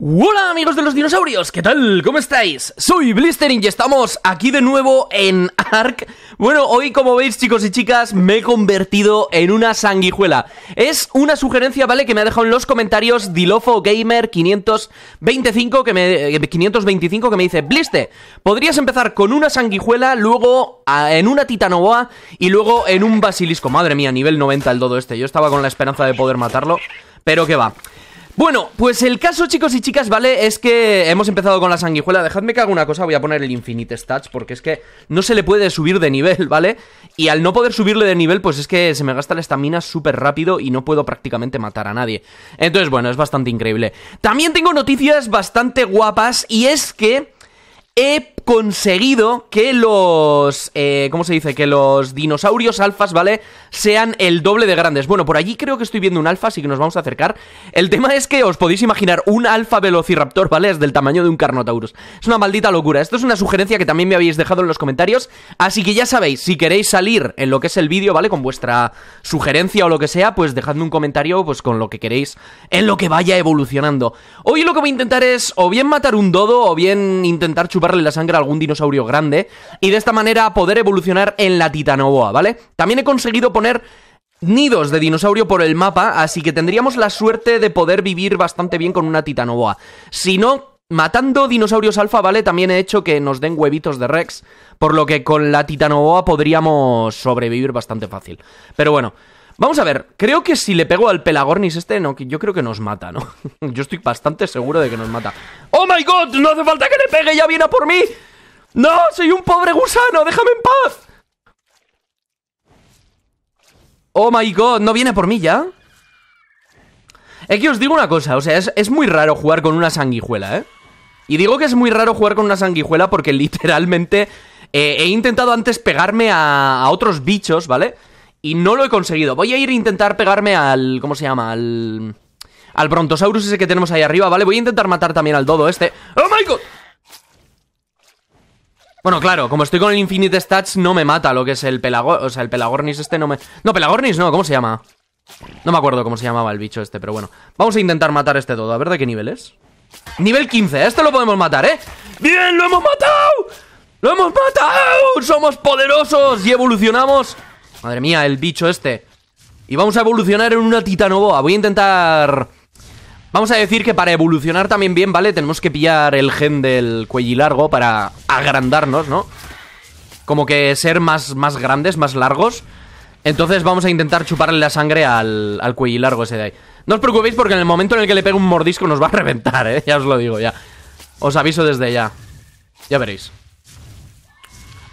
Hola amigos de los dinosaurios, ¿qué tal? ¿Cómo estáis? Soy Blistering y estamos aquí de nuevo en Ark Bueno, hoy como veis chicos y chicas me he convertido en una sanguijuela Es una sugerencia, ¿vale? Que me ha dejado en los comentarios Dilofo Gamer 525 que me, 525 que me dice Bliste, podrías empezar con una sanguijuela, luego en una titanoboa y luego en un basilisco Madre mía, nivel 90 el dodo este Yo estaba con la esperanza de poder matarlo, pero que va bueno, pues el caso, chicos y chicas, ¿vale? Es que hemos empezado con la sanguijuela. Dejadme que haga una cosa, voy a poner el Infinite Stats, porque es que no se le puede subir de nivel, ¿vale? Y al no poder subirle de nivel, pues es que se me gasta la estamina súper rápido y no puedo prácticamente matar a nadie. Entonces, bueno, es bastante increíble. También tengo noticias bastante guapas, y es que he conseguido que los... Eh, ¿Cómo se dice? Que los dinosaurios alfas, ¿vale? Sean el doble de grandes. Bueno, por allí creo que estoy viendo un alfa, así que nos vamos a acercar. El tema es que os podéis imaginar un alfa velociraptor, ¿vale? Es del tamaño de un Carnotaurus. Es una maldita locura. Esto es una sugerencia que también me habéis dejado en los comentarios. Así que ya sabéis, si queréis salir en lo que es el vídeo, ¿vale? Con vuestra sugerencia o lo que sea, pues dejadme un comentario, pues con lo que queréis, en lo que vaya evolucionando. Hoy lo que voy a intentar es o bien matar un dodo o bien intentar chuparle la sangre algún dinosaurio grande y de esta manera poder evolucionar en la Titanoboa, ¿vale? También he conseguido poner nidos de dinosaurio por el mapa, así que tendríamos la suerte de poder vivir bastante bien con una Titanoboa. Si no, matando dinosaurios alfa, ¿vale? También he hecho que nos den huevitos de Rex, por lo que con la Titanoboa podríamos sobrevivir bastante fácil. Pero bueno... Vamos a ver, creo que si le pego al Pelagornis este, no, yo creo que nos mata, ¿no? yo estoy bastante seguro de que nos mata. ¡Oh my god! ¡No hace falta que le pegue! ¡Ya viene a por mí! ¡No! ¡Soy un pobre gusano! ¡Déjame en paz! ¡Oh my god! ¿No viene por mí ya? Es que os digo una cosa, o sea, es, muy raro jugar con una sanguijuela, ¿eh? Y digo que es muy raro jugar con una sanguijuela porque literalmente eh, he intentado antes pegarme a otros bichos, ¿vale? Y no lo he conseguido. Voy a ir a intentar pegarme al... ¿Cómo se llama? Al... Al Brontosaurus ese que tenemos ahí arriba, ¿vale? Voy a intentar matar también al dodo este. ¡Oh, my God! Bueno, claro, como estoy con el Infinite Stats no me mata lo que es el Pelagor... O sea, el Pelagornis este no me... No, Pelagornis no, ¿cómo se llama? No me acuerdo cómo se llamaba el bicho este, pero bueno. Vamos a intentar matar este dodo, a ver de qué nivel es. Nivel 15, este lo podemos matar, ¿eh? ¡Bien, lo hemos matado! ¡Lo hemos matado! ¡Somos poderosos y evolucionamos Madre mía, el bicho este. Y vamos a evolucionar en una titanoboa. Voy a intentar... Vamos a decir que para evolucionar también bien, ¿vale? Tenemos que pillar el gen del cuellilargo para agrandarnos, ¿no? Como que ser más, más grandes, más largos. Entonces vamos a intentar chuparle la sangre al, al cuellilargo ese de ahí. No os preocupéis porque en el momento en el que le pegue un mordisco nos va a reventar, ¿eh? Ya os lo digo, ya. Os aviso desde ya. Ya veréis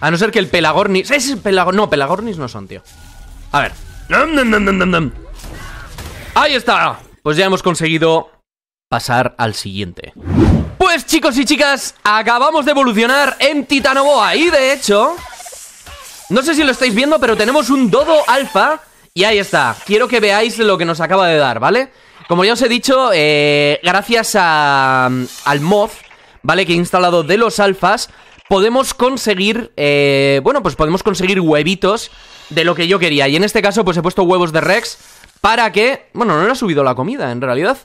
a no ser que el Pelagornis... Es Pelagornis... No, Pelagornis no son, tío. A ver. Ahí está. Pues ya hemos conseguido pasar al siguiente. Pues chicos y chicas, acabamos de evolucionar en Titanoboa y de hecho... No sé si lo estáis viendo, pero tenemos un Dodo Alfa y ahí está. Quiero que veáis lo que nos acaba de dar, ¿vale? Como ya os he dicho, eh, gracias a, al mod, ¿vale? Que he instalado de los alfas podemos conseguir, eh, bueno, pues podemos conseguir huevitos de lo que yo quería. Y en este caso, pues he puesto huevos de Rex para que, bueno, no le ha subido la comida, en realidad.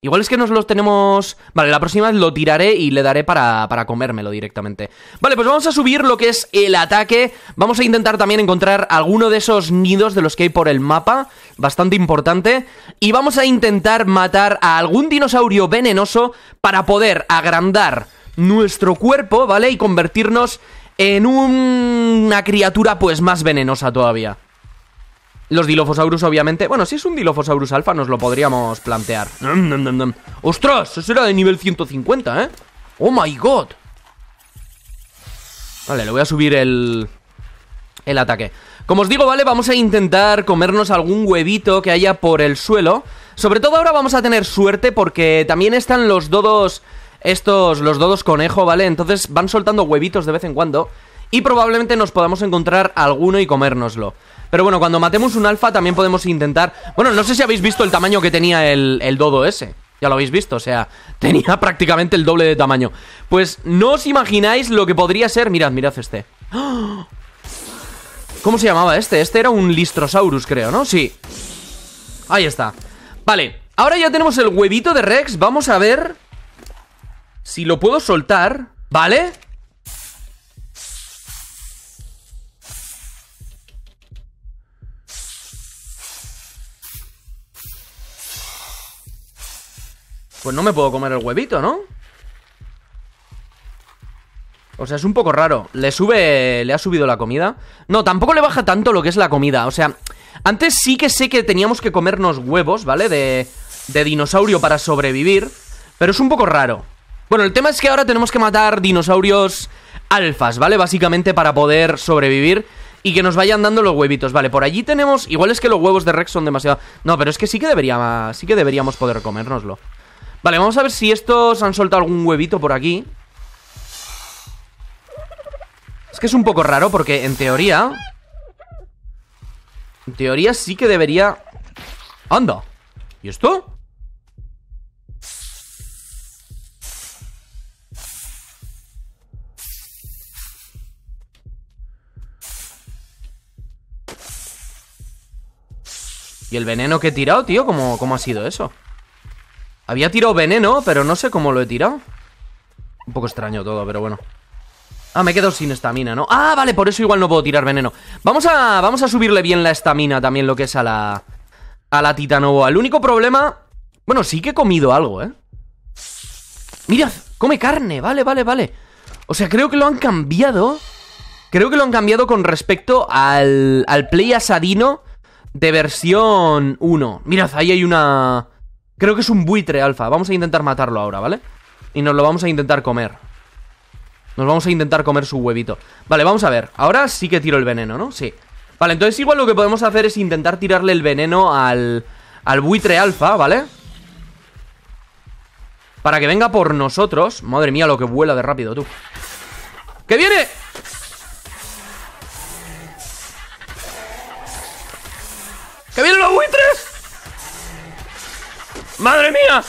Igual es que nos los tenemos... Vale, la próxima lo tiraré y le daré para, para comérmelo directamente. Vale, pues vamos a subir lo que es el ataque. Vamos a intentar también encontrar alguno de esos nidos de los que hay por el mapa. Bastante importante. Y vamos a intentar matar a algún dinosaurio venenoso para poder agrandar nuestro cuerpo, ¿vale? Y convertirnos en una criatura pues más venenosa todavía. Los Dilophosaurus, obviamente. Bueno, si es un Dilophosaurus alfa, nos lo podríamos plantear. ¡Ostras! Eso era de nivel 150, ¿eh? ¡Oh, my God! Vale, le voy a subir el... El ataque. Como os digo, ¿vale? Vamos a intentar comernos algún huevito que haya por el suelo. Sobre todo ahora vamos a tener suerte porque también están los dodos estos, los dodos conejo, ¿vale? Entonces van soltando huevitos de vez en cuando y probablemente nos podamos encontrar alguno y comérnoslo. Pero bueno, cuando matemos un alfa también podemos intentar... Bueno, no sé si habéis visto el tamaño que tenía el, el dodo ese. Ya lo habéis visto, o sea, tenía prácticamente el doble de tamaño. Pues no os imagináis lo que podría ser... Mirad, mirad este. ¿Cómo se llamaba este? Este era un Listrosaurus, creo, ¿no? Sí. Ahí está. Vale, ahora ya tenemos el huevito de Rex. Vamos a ver Si lo puedo soltar, ¿vale? Pues no me puedo comer el huevito, ¿no? O sea, es un poco raro. Le sube... Le ha subido la comida. No, tampoco le baja tanto lo que es la comida. O sea, antes sí que sé que teníamos que comernos huevos, ¿vale? De, de dinosaurio para sobrevivir. Pero es un poco raro. Bueno, el tema es que ahora tenemos que matar dinosaurios alfas, ¿vale? Básicamente para poder sobrevivir y que nos vayan dando los huevitos. Vale, por allí tenemos... Igual es que los huevos de Rex son demasiado... No, pero es que sí que, debería... sí que deberíamos poder comérnoslo. Vale, vamos a ver si estos han soltado algún huevito por aquí. Es que es un poco raro porque en teoría... En teoría sí que debería... ¡Anda! ¿Y esto? ¿Y el veneno que he tirado, tío? ¿Cómo, cómo ha sido eso? Había tirado veneno, pero no sé cómo lo he tirado Un poco extraño todo, pero bueno Ah, me quedo sin estamina, ¿no? Ah, vale, por eso igual no puedo tirar veneno Vamos a, vamos a subirle bien la estamina también Lo que es a la A la titanoboa El único problema Bueno, sí que he comido algo, ¿eh? Mira, come carne, vale, vale, vale O sea, creo que lo han cambiado Creo que lo han cambiado con respecto al, al Play Asadino de versión 1 Mirad, ahí hay una... Creo que es un buitre alfa Vamos a intentar matarlo ahora, ¿vale? Y nos lo vamos a intentar comer Nos vamos a intentar comer su huevito Vale, vamos a ver Ahora sí que tiro el veneno, ¿no? Sí Vale, entonces igual lo que podemos hacer es intentar tirarle el veneno al... Al buitre alfa, ¿vale? Para que venga por nosotros Madre mía, lo que vuela de rápido, tú ¡Que viene! ¡Que vienen los buitres! ¡Madre mía!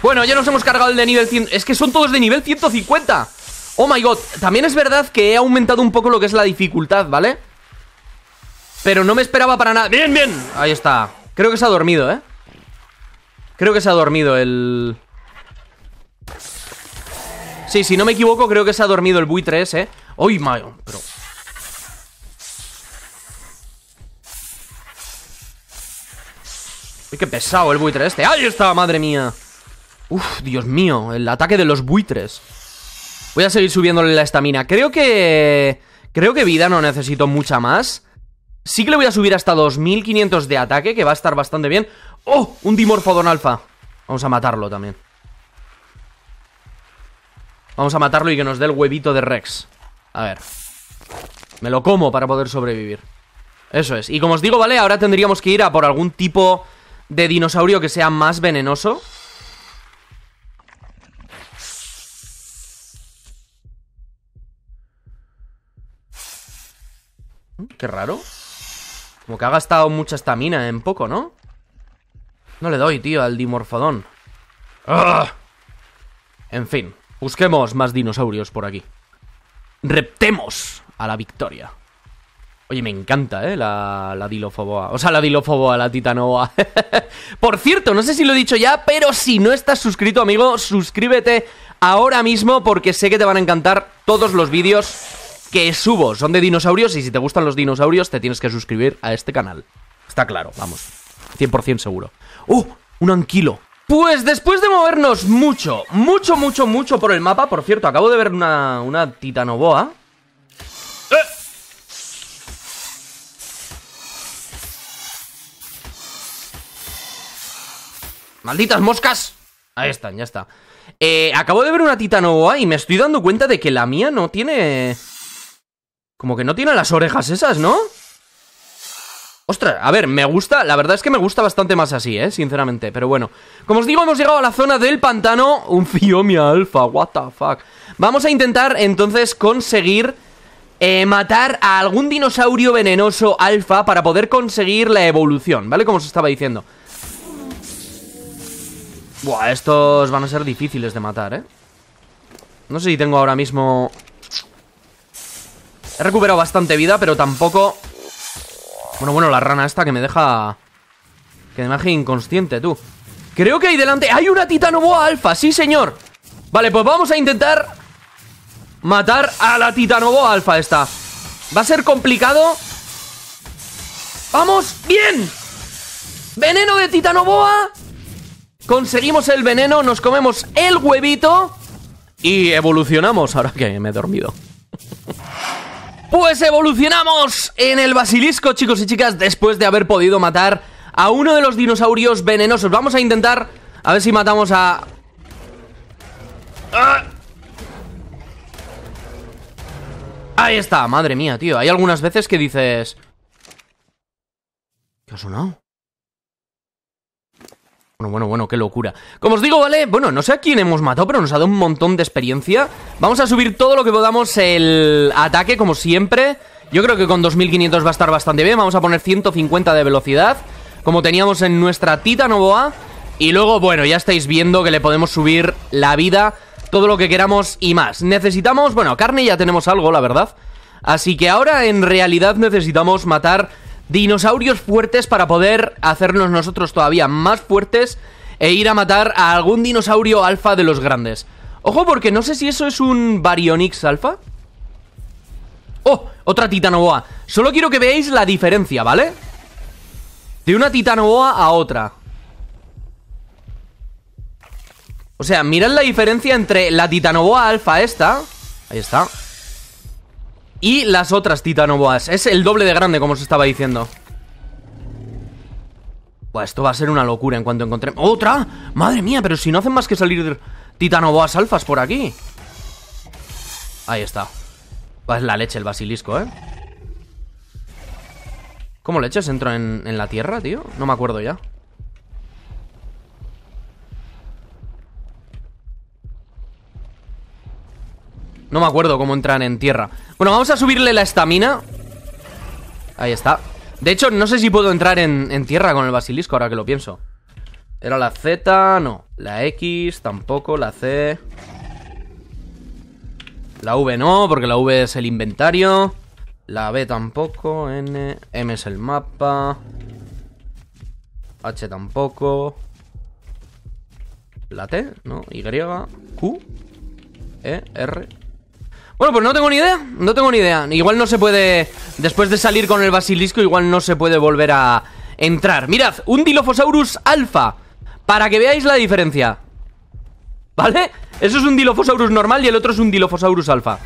Bueno, ya nos hemos cargado el de nivel 100 Es que son todos de nivel 150 Oh my god, también es verdad que he aumentado un poco lo que es la dificultad, ¿vale? Pero no me esperaba para nada ¡Bien, bien! Ahí está Creo que se ha dormido, ¿eh? Creo que se ha dormido el... Sí, si no me equivoco, creo que se ha dormido el buitre ese. ¡Uy, mayo! Pero... Uy, qué pesado el buitre este. ¡Ahí está, madre mía! Uf, Dios mío, el ataque de los buitres. Voy a seguir subiéndole la estamina. Creo que... Creo que vida no necesito mucha más. Sí que le voy a subir hasta 2500 de ataque, que va a estar bastante bien. ¡Oh! Un Dimorphodon alfa. Vamos a matarlo también. Vamos a matarlo y que nos dé el huevito de Rex. A ver. Me lo como para poder sobrevivir. Eso es, y como os digo, ¿vale? Ahora tendríamos que ir a por algún tipo de dinosaurio que sea más venenoso. Mm, Qué raro. Como que ha gastado mucha estamina en poco, ¿no? No le doy, tío, al dimorfodón. ¡Ah! En fin Busquemos más dinosaurios por aquí. Reptemos a la victoria. Oye, me encanta, ¿eh? La, la dilofoboa. O sea, la dilofoboa, la titanoa. por cierto, no sé si lo he dicho ya, pero si no estás suscrito, amigo, suscríbete ahora mismo porque sé que te van a encantar todos los vídeos que subo. Son de dinosaurios y si te gustan los dinosaurios te tienes que suscribir a este canal. Está claro, vamos. 100% seguro. ¡Uh! Un anquilo. Pues después de movernos mucho, mucho, mucho, mucho por el mapa Por cierto, acabo de ver una, una titanoboa ¡Eh! ¡Malditas moscas! Ahí están, ya está eh, Acabo de ver una titanoboa y me estoy dando cuenta de que la mía no tiene... Como que no tiene las orejas esas, ¿no? Ostras, a ver, me gusta, la verdad es que me gusta bastante más así, eh, sinceramente Pero bueno, como os digo, hemos llegado a la zona del pantano. Un Fiomia alfa, what the fuck. Vamos a intentar, entonces, conseguir eh, Matar a algún dinosaurio venenoso alfa Para poder conseguir la evolución, ¿vale? Como os estaba diciendo. Buah, estos van a ser difíciles de matar, eh No sé si tengo ahora mismo He recuperado bastante vida, pero tampoco Bueno, bueno, la rana esta que me deja... Que me deja inconsciente, tú Creo que ahí delante... ¡Hay una titanoboa alfa! ¡Sí, señor! Vale, pues vamos a intentar Matar a la titanoboa alfa esta Va a ser complicado ¡Vamos! ¡Bien! Veneno de titanoboa Conseguimos el veneno, nos comemos el huevito Y evolucionamos Ahora que me he dormido Pues evolucionamos en el basilisco, chicos y chicas Después de haber podido matar a uno de los dinosaurios venenosos Vamos a intentar a ver si matamos a... ¡Ah! Ahí está, madre mía, tío Hay algunas veces que dices... ¿Qué ha sonado? Bueno, bueno, bueno, qué locura. Como os digo, ¿vale? Bueno, no sé a quién hemos matado Pero nos ha dado un montón de experiencia. Vamos a subir todo lo que podamos el ataque Como siempre. Yo creo que con 2500 va a estar bastante bien. Vamos a poner 150 de velocidad Como teníamos en nuestra Titanoboa Y luego, bueno, ya estáis viendo que le podemos subir la vida Todo lo que queramos y más. Necesitamos, bueno, carne ya tenemos algo, la verdad. Así que ahora en realidad necesitamos matar dinosaurios fuertes para poder hacernos nosotros todavía más fuertes e ir a matar a algún dinosaurio alfa de los grandes. Ojo, porque no sé si eso es un Baryonyx alfa. ¡Oh! Otra titanoboa. Solo quiero que veáis la diferencia, ¿vale? De una titanoboa a otra. O sea, mirad la diferencia entre la titanoboa alfa esta. Ahí está. Y las otras titanoboas Es el doble de grande, como os estaba diciendo Buah, esto va a ser una locura en cuanto encontremos... ¡Otra! ¡Madre mía! Pero si no hacen más que salir titanoboas alfas por aquí Ahí está Es la leche el basilisco, ¿eh? ¿Cómo leches entro en, en la tierra, tío? No me acuerdo ya No me acuerdo cómo entran en tierra. Bueno, vamos a subirle la estamina. Ahí está. De hecho, no sé si puedo entrar en, tierra con el basilisco Ahora que lo pienso. Era la Z, no. La X, tampoco, la C. La V no, porque la V es el inventario. La B tampoco. N, M es el mapa. H tampoco. La T, no, Y Q E, R bueno, pues no tengo ni idea, no tengo ni idea Igual no se puede, después de salir con el basilisco Igual no se puede volver a entrar Mirad, un Dilophosaurus alfa Para que veáis la diferencia ¿Vale? Eso es un Dilophosaurus normal y el otro es un Dilophosaurus alfa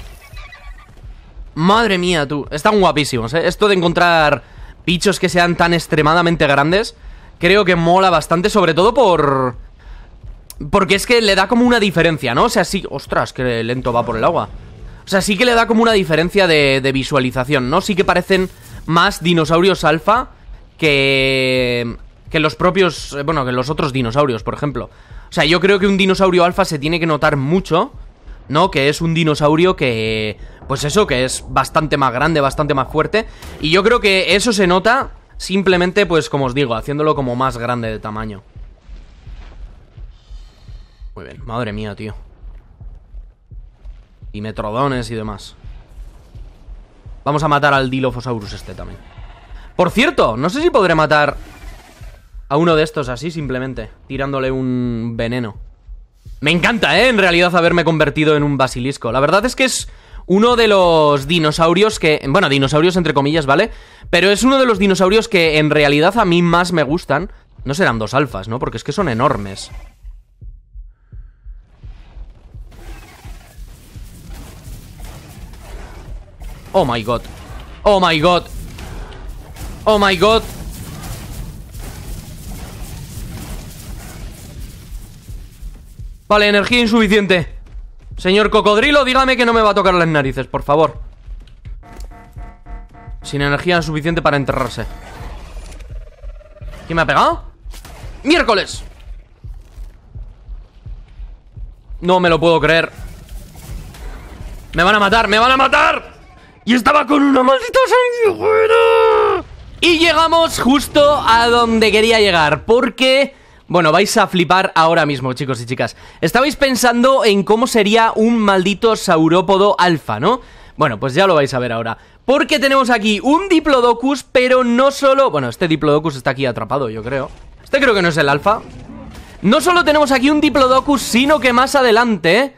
Madre mía, tú Están guapísimos, ¿eh? Esto de encontrar bichos que sean tan extremadamente grandes Creo que mola bastante, sobre todo por... Porque es que le da como una diferencia, ¿no? O sea, sí... Ostras, que lento va por el agua o sea, sí que le da como una diferencia de, visualización, ¿no? Sí que parecen más dinosaurios alfa que, que los propios, bueno, que los otros dinosaurios, por ejemplo. O sea, yo creo que un dinosaurio alfa se tiene que notar mucho, ¿no? Que es un dinosaurio que, pues eso, que es bastante más grande, bastante más fuerte. Y yo creo que eso se nota simplemente, pues como os digo, haciéndolo como más grande de tamaño. Muy bien, madre mía, tío. Y metrodones y demás Vamos a matar al Dilophosaurus este también Por cierto, no sé si podré matar A uno de estos así simplemente Tirándole un veneno Me encanta, ¿eh? En realidad haberme convertido en un basilisco La verdad es que es uno de los dinosaurios que... Bueno, dinosaurios entre comillas, ¿vale? Pero es uno de los dinosaurios que en realidad a mí más me gustan No serán dos alfas, ¿no? Porque es que son enormes Oh my god Oh my god Oh my god Vale, energía insuficiente Señor cocodrilo, dígame que no me va a tocar las narices, por favor Sin energía suficiente para enterrarse ¿Quién me ha pegado? ¡Miércoles! No me lo puedo creer ¡Me van a matar! ¡Me van a matar! Y estaba con una maldita sanguijuela. Y llegamos justo a donde quería llegar, porque... Bueno, vais a flipar ahora mismo, chicos y chicas. Estabais pensando en cómo sería un maldito saurópodo alfa, ¿no? Bueno, pues ya lo vais a ver ahora. Porque tenemos aquí un Diplodocus, pero no solo... Bueno, este Diplodocus está aquí atrapado, yo creo. Este creo que no es el alfa. No solo tenemos aquí un Diplodocus, sino que más adelante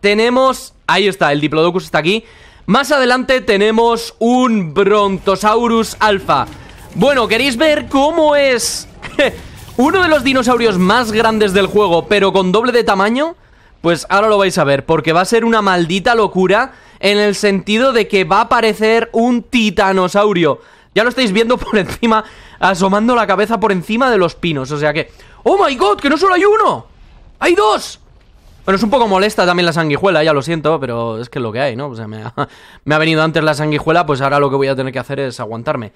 tenemos... Ahí está, el Diplodocus está aquí. Más adelante tenemos un Brontosaurus alfa. Bueno, ¿queréis ver cómo es uno de los dinosaurios más grandes del juego, pero con doble de tamaño? Pues ahora lo vais a ver, porque va a ser una maldita locura en el sentido de que va a aparecer un titanosaurio. Ya lo estáis viendo por encima, asomando la cabeza por encima de los pinos, o sea que... ¡Oh, my God! ¡Que no solo hay uno! ¡Hay dos! Bueno, es un poco molesta también la sanguijuela, ya lo siento, pero es que es lo que hay, ¿no? O sea, me ha, venido antes la sanguijuela, pues ahora lo que voy a tener que hacer es aguantarme.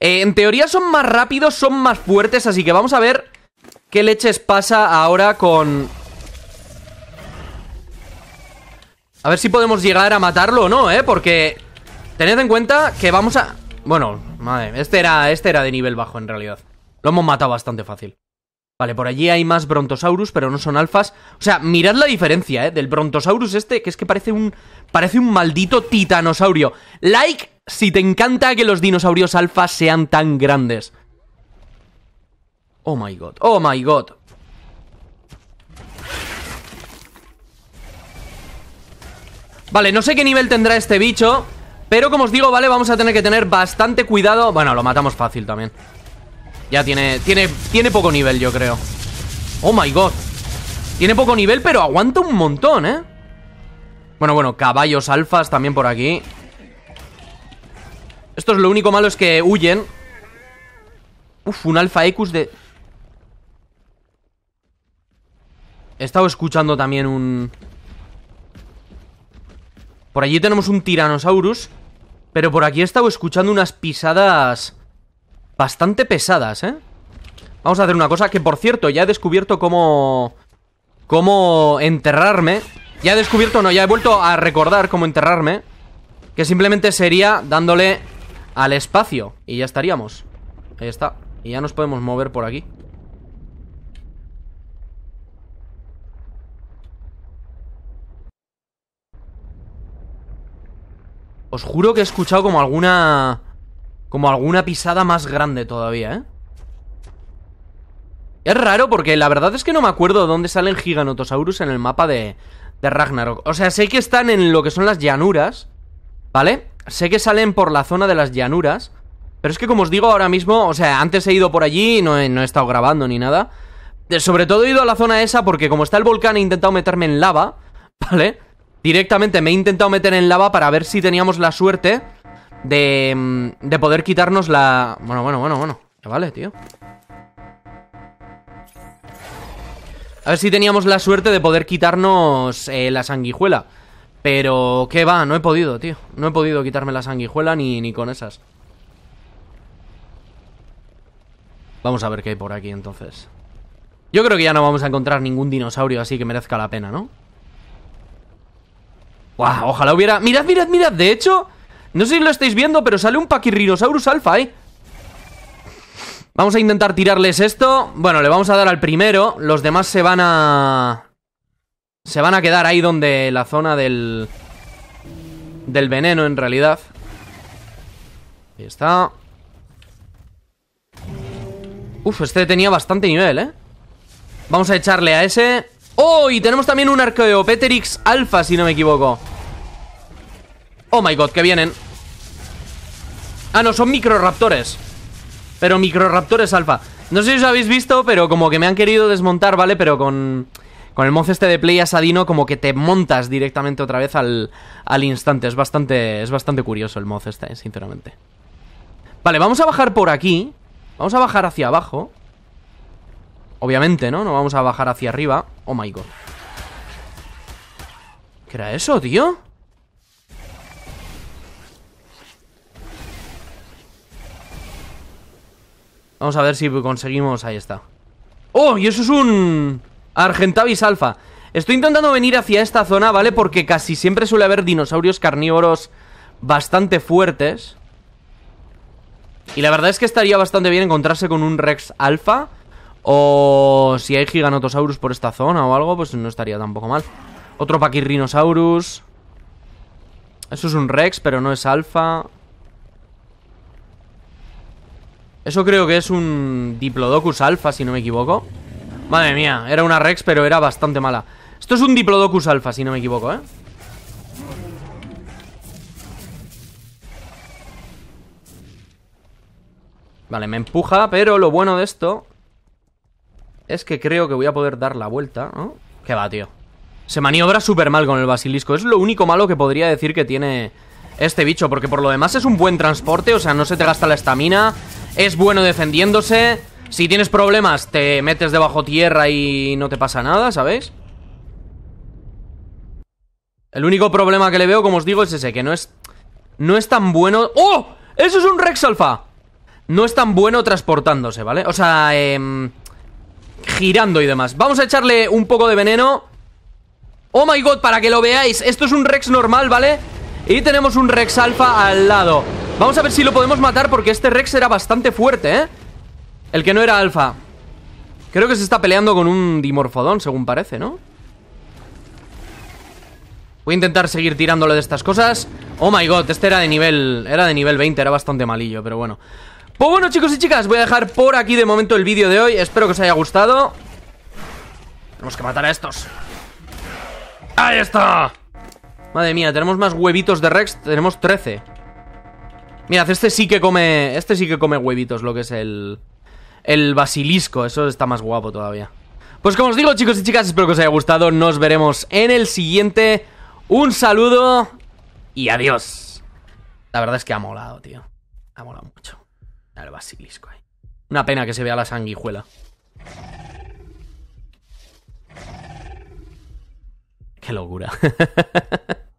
Eh, en teoría son más rápidos, son más fuertes, así que vamos a ver qué leches pasa ahora con, A ver si podemos llegar a matarlo o no, ¿eh? Porque tened en cuenta que vamos a... Bueno, madre, este era, este era de nivel bajo en realidad. Lo hemos matado bastante fácil. Vale, por allí hay más Brontosaurus, pero no son alfas. O sea, mirad la diferencia, ¿eh? Del Brontosaurus este, que es que parece un... Parece un maldito titanosaurio. Like si te encanta que los dinosaurios alfas sean tan grandes. Oh my god, oh my god. Vale, no sé qué nivel tendrá este bicho Pero como os digo, vale, vamos a tener que tener bastante cuidado Bueno, lo matamos fácil también Ya tiene, tiene, tiene poco nivel, yo creo. Oh my god. Tiene poco nivel, pero aguanta un montón, ¿eh? Bueno, bueno, caballos alfas también por aquí. Esto es lo único malo es que huyen. Uf, un alfa Ecus de... He estado escuchando también un... Por allí tenemos un Tyrannosaurus Pero por aquí he estado escuchando unas pisadas Bastante pesadas, ¿eh? Vamos a hacer una cosa Que por cierto, ya he descubierto cómo... Cómo enterrarme. Ya he descubierto, no, ya he vuelto a recordar cómo enterrarme Que simplemente sería dándole al espacio. Y ya estaríamos. Ahí está. Y ya nos podemos mover por aquí. Os juro que he escuchado como alguna... Como alguna pisada más grande todavía, ¿eh? Es raro porque la verdad es que no me acuerdo dónde salen Giganotosaurus en el mapa de, de Ragnarok. O sea, sé que están en lo que son las llanuras, ¿vale? Sé que salen por la zona de las llanuras. Pero es que como os digo ahora mismo, o sea, antes he ido por allí y no he, no he estado grabando ni nada. sobre todo he ido a la zona esa porque como está el volcán he intentado meterme en lava, ¿vale? Directamente me he intentado meter en lava para ver si teníamos la suerte de, mm, de poder quitarnos la... Bueno, bueno, bueno, bueno. Vale, tío. A ver si teníamos la suerte de poder quitarnos eh, la sanguijuela. Pero, ¿qué va? No he podido, tío. No he podido quitarme la sanguijuela ni, ni con esas. Vamos a ver qué hay por aquí, entonces. Yo creo que ya no vamos a encontrar ningún dinosaurio así que merezca la pena, ¿no? ojalá hubiera... Mirad, mirad, mirad, de hecho No sé si lo estáis viendo, pero sale un Paquirrinosaurus alfa, ¿eh? Vamos a intentar tirarles esto Bueno, le vamos a dar al primero Los demás se van a... Se van a quedar ahí donde la zona del... Del veneno, en realidad Ahí está Uf, este tenía bastante nivel, ¿eh? Vamos a echarle a ese ¡Oh! Y tenemos también un Archaeopteryx alfa, si no me equivoco Oh my god, que vienen. Ah, no, son microraptores. Pero microraptores alfa. No sé si os habéis visto, pero como que me han querido desmontar, ¿vale? Pero con... Con el mod este de Play Asadino como que te montas directamente otra vez al, al instante. Es bastante, es bastante curioso el mod este, sinceramente. Vale, vamos a bajar por aquí. Vamos a bajar hacia abajo. Obviamente, ¿no? No vamos a bajar hacia arriba. Oh my god. ¿Qué era eso, tío? Vamos a ver si conseguimos... Ahí está ¡Oh! Y eso es un... Argentavis alfa Estoy intentando venir hacia esta zona, ¿vale? Porque casi siempre suele haber dinosaurios carnívoros bastante fuertes Y la verdad es que estaría bastante bien encontrarse con un Rex alfa O si hay Giganotosaurus por esta zona o algo, pues no estaría tampoco mal Otro Paquirrinosaurus Eso es un Rex, pero no es alfa. Eso creo que es un Diplodocus alfa, si no me equivoco. Madre mía, era una Rex, pero era bastante mala. Esto es un Diplodocus alfa, si no me equivoco, ¿eh? Vale, me empuja, pero lo bueno de esto es que creo que voy a poder dar la vuelta, ¿no? ¿Qué va, tío? Se maniobra súper mal con el basilisco. Es lo único malo que podría decir que tiene este bicho, porque por lo demás es un buen transporte, o sea, no se te gasta la estamina, es bueno defendiéndose. Si tienes problemas, te metes debajo tierra y no te pasa nada, ¿sabéis? El único problema que le veo, como os digo, es ese, que no es... No es tan bueno... ¡Oh! ¡Eso es un Rex Alpha! No es tan bueno transportándose, ¿vale? O sea, eh, girando y demás Vamos a echarle un poco de veneno Oh my god, para que lo veáis Esto es un Rex normal, ¿vale? Y tenemos un Rex Alpha al lado. Vamos a ver si lo podemos matar porque este Rex era bastante fuerte, ¿eh? El que no era alfa Creo que se está peleando con un Dimorfodón, según parece, ¿no? Voy a intentar seguir tirándole de estas cosas. Oh my god, este era de nivel Era de nivel 20, era bastante malillo, pero bueno. Pues bueno chicos y chicas, voy a dejar por aquí de momento el vídeo de hoy. Espero que os haya gustado. Tenemos que matar a estos. ¡Ahí está! Madre mía, tenemos más huevitos de Rex Tenemos 13 Mirad, este sí que come Este sí que come huevitos, lo que es el El basilisco, eso está más guapo todavía. Pues como os digo chicos y chicas Espero que os haya gustado, nos veremos en el siguiente. Un saludo Y adiós. La verdad es que ha molado, tío. Ha molado mucho. El basilisco ahí. Una pena que se vea la sanguijuela Qué locura.